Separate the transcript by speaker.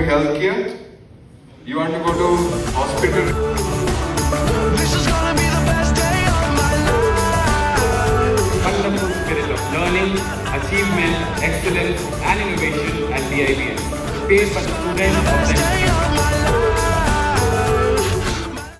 Speaker 1: healthcare? You want to go to hospital?
Speaker 2: This is gonna be the best day of my life.
Speaker 3: wonderful spirit of learning, achievement, excellence, and innovation at BIBS. Space for the students of the
Speaker 2: day